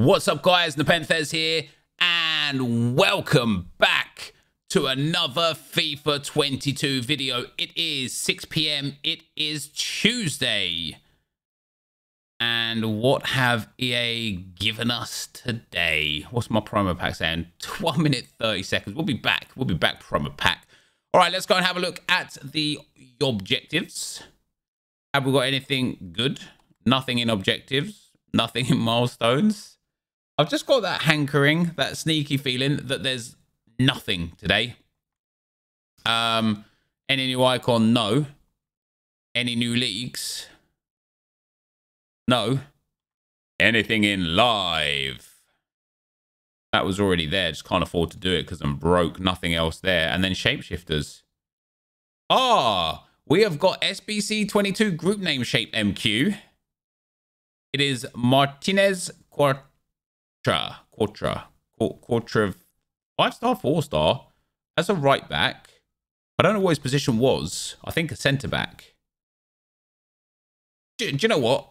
What's up, guys? Nepenthez here, and welcome back to another FIFA 22 video. It is 6 p.m. It is Tuesday. And what have EA given us today? What's my promo pack saying? 1 minute 30 seconds. We'll be back. We'll be back promo pack. All right, let's go and have a look at the objectives. Have we got anything good? Nothing in objectives. Nothing in milestones. I've just got that hankering, that sneaky feeling that there's nothing today. Um, any new icon? No. Any new leagues? No. Anything in live? That was already there. Just can't afford to do it because I'm broke. Nothing else there. And then shapeshifters. Ah, we have got SBC 22 group name shape MQ. It is Martinez Quart Quatra, Quatra, Quatra, five star, four star, as a right back. I don't know what his position was. I think a centre back. Do, do, you know what?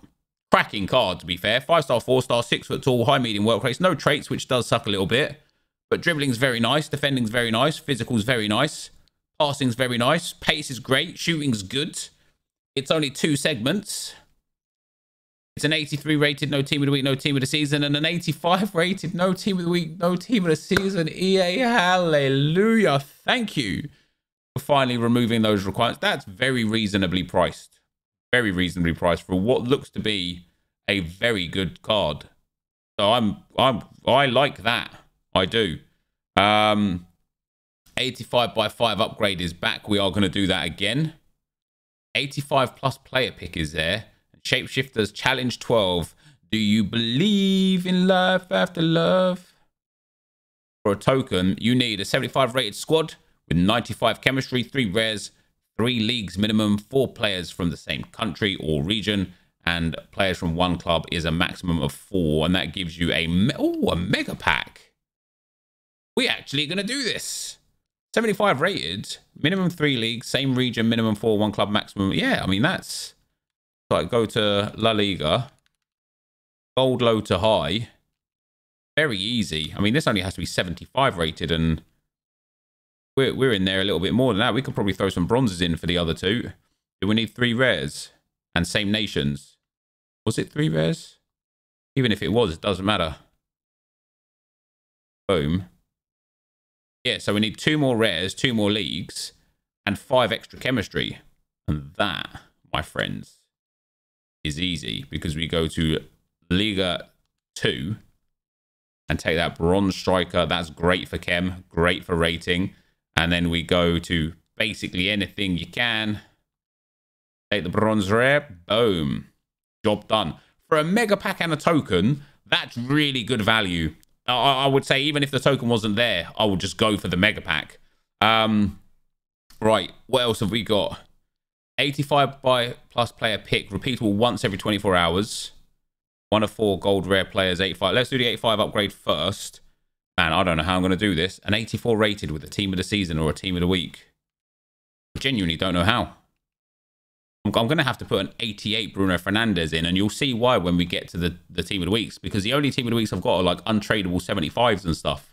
Cracking card, to be fair. Five star, four star, six foot tall, high medium work rates. No traits, which does suck a little bit. But dribbling's very nice. Defending's very nice. Physical's very nice. Passing's very nice. Pace is great. Shooting's good. It's only two segments. It's an 83 rated, no team of the week, no team of the season, and an 85 rated, no team of the week, no team of the season. EA, hallelujah. Thank you for finally removing those requirements. That's very reasonably priced. Very reasonably priced for what looks to be a very good card. So I'm I'm I like that. I do. Um 85 by 5 upgrade is back. We are going to do that again. 85 plus player pick is there. Shapeshifters Challenge 12. Do you believe in life after love? For a token, you need a 75 rated squad with 95 chemistry, 3 rares, 3 leagues minimum, 4 players from the same country or region, and players from one club is a maximum of 4, and that gives you a, oh, a mega pack. We actually going to do this. 75 rated, minimum 3 leagues, same region, minimum 4, 1 club, maximum. Yeah, I mean, that's like go to La Liga, gold low to high, very easy. I mean, this only has to be 75 rated, and we're, we're in there a little bit more than that. We could probably throw some bronzes in for the other two. Do we need three rares? And same nations. Was it three rares? Even if it was, it doesn't matter. Boom. Yeah, so we need two more rares, two more leagues, and five extra chemistry. And that, my friends, is easy because we go to Liga 2 and take that bronze striker. That's great for chem, great for rating. And then we go to basically anything you can. Take the bronze rare. Boom. Job done. For a mega pack and a token, that's really good value. I, I would say even if the token wasn't there, I would just go for the mega pack. Um, right. What else have we got? 85 by plus player pick, repeatable once every 24 hours. One of four gold rare players, 85. Let's do the 85 upgrade first. Man, I don't know how I'm going to do this. An 84 rated with a team of the season or a team of the week. I genuinely don't know how. I'm, going to have to put an 88 Bruno Fernandes in, and you'll see why when we get to the, the team of the weeks, because the only team of the weeks I've got are like untradeable 75s and stuff.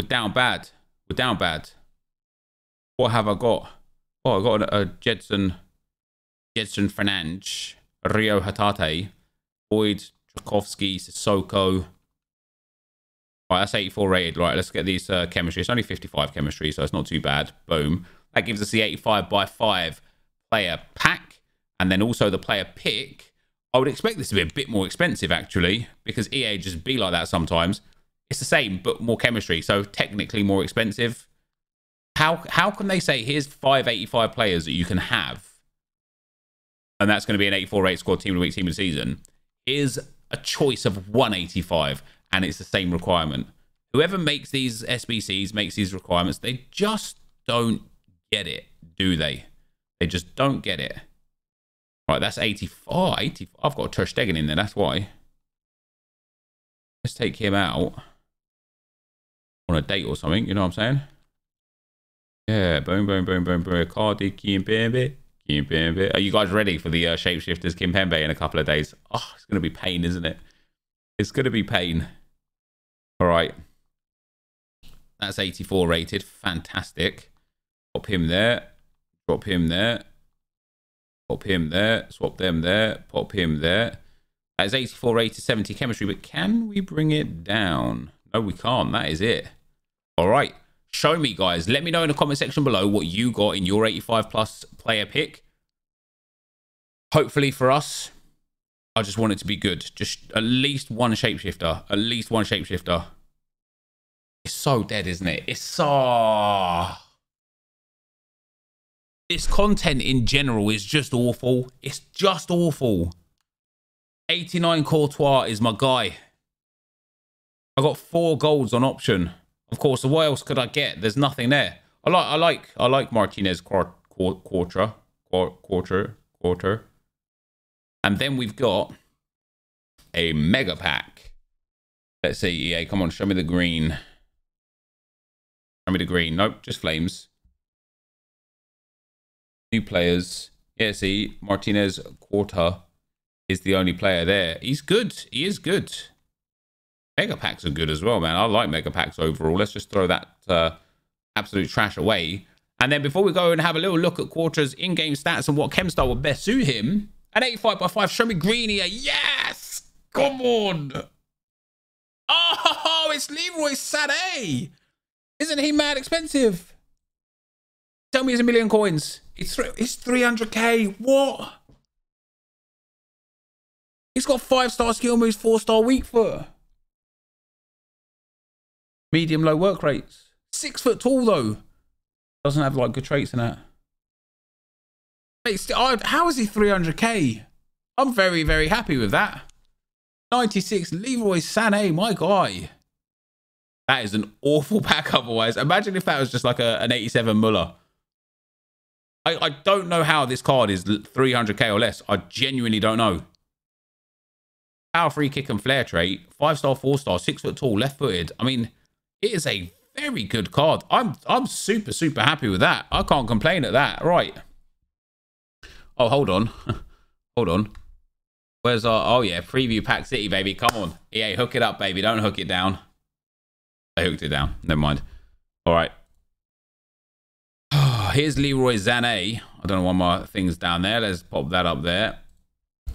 We're down bad. We're down bad. What have I got? Oh, I got a, a Gedson, Gedson Fernandes, Reo Hatate, Boyd, Tchaikovsky, Sissoko. Right, that's 84 rated. Right, let's get these uh, chemistry. It's only 55 chemistry, so it's not too bad. Boom. That gives us the 85 by 5 player pack. And then also the player pick. I would expect this to be a bit more expensive, actually, because EA just be like that sometimes. It's the same, but more chemistry. So technically more expensive. How how can they say here's five 85 players that you can have, and that's going to be an 84 rate squad team of the week, team of the season? Is a choice of 185, and it's the same requirement. Whoever makes these SBCs makes these requirements. They just don't get it, do they? They just don't get it. Right, that's 80. Oh, 80. I've got Ter Stegen in there. That's why. Let's take him out on a date or something. You know what I'm saying? Yeah, boom, boom, boom, boom, boom. Cardi, Kimpembe, Kimpembe. Are you guys ready for the uh, shapeshifters Kimpembe in a couple of days? Oh, it's going to be pain, isn't it? It's going to be pain. All right. That's 84 rated. Fantastic. Pop him there. Drop him there. Pop him there. Swap them there. Pop him there. That is 84 rated 70 chemistry, but can we bring it down? No, we can't. That is it. All right. Show me, guys. Let me know in the comment section below what you got in your 85 plus player pick. Hopefully for us, I just want it to be good. Just at least one shapeshifter. At least one shapeshifter. It's so dead, isn't it? It's so... This content in general is just awful. It's just awful. 89 Courtois is my guy. I got four golds on option. Of course, what else could I get? There's nothing there. I like, I like, I like Martinez Quarta, Quarta, Quarta, Quarta. And then we've got a mega pack. Let's see, EA, come on, show me the green. Show me the green. Nope, just flames. New players. Yeah, see, Martinez Quarter is the only player there. He's good. He is good. Mega packs are good as well, man. I like mega packs overall. Let's just throw that uh, absolute trash away. And then before we go and have a little look at Quarta's in-game stats and what chem style would best suit him, an 85 by 5. Show me green here. Yes! Come on! Oh, it's Leroy Sané! Isn't he mad expensive? Tell me it's a million coins. It's, it's 300k. What? He's got five-star skill moves, four-star weak foot. Medium low work rates. Six foot tall though. Doesn't have like good traits in that. How is he 300k? I'm very, very happy with that. 96 Leroy Sané, my guy. That is an awful pack otherwise. Imagine if that was just like a, an 87 Muller. I, I don't know how this card is 300k or less. I genuinely don't know. Power free kick and flair trait. Five star, four star, six foot tall, left footed. I mean, it is a very good card. I'm I'm super, super happy with that. I can't complain at that. Right. Oh, hold on. hold on. Where's our... Oh, yeah. Preview Pack City, baby. Come on. EA, hook it up, baby. Don't hook it down. I hooked it down. Never mind. All right. Here's Leroy Sané. I don't know why my thing's down there. Let's pop that up there.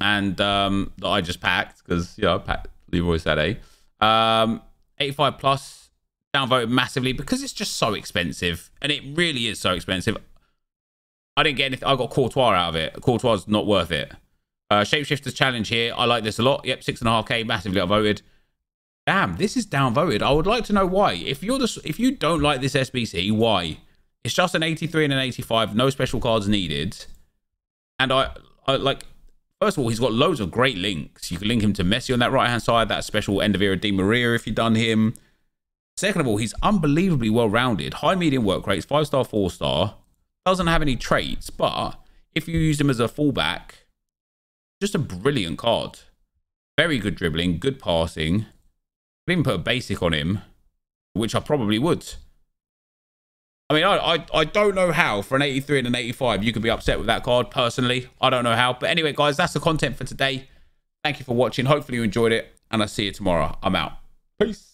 And um, that I just packed because, you know, I packed Leroy Sané. Um, 85 plus downvoted massively because it's just so expensive. And it really is so expensive. I didn't get anything. I got Courtois out of it. Courtois is not worth it. Uh, Shapeshifter's challenge here. I like this a lot. Yep, six and a half k, massively outvoted. Damn, this is downvoted. I would like to know why. If you're the, if you don't like this SBC, why? It's just an 83 and an 85, no special cards needed. And I, I like. First of all, he's got loads of great links. You can link him to Messi on that right hand side. That special end of era Di Maria if you've done him. Second of all, he's unbelievably well rounded. High medium work rates, five star, four star doesn't have any traits, but if you use him as a fullback, just a brilliant card. Very good dribbling, good passing. I even put a basic on him, which I probably would. I mean, I, I, I don't know how for an 83 and an 85 you could be upset with that card personally. I don't know how. But anyway, guys, that's the content for today. Thank you for watching. Hopefully you enjoyed it. And I'll see you tomorrow. I'm out. Peace.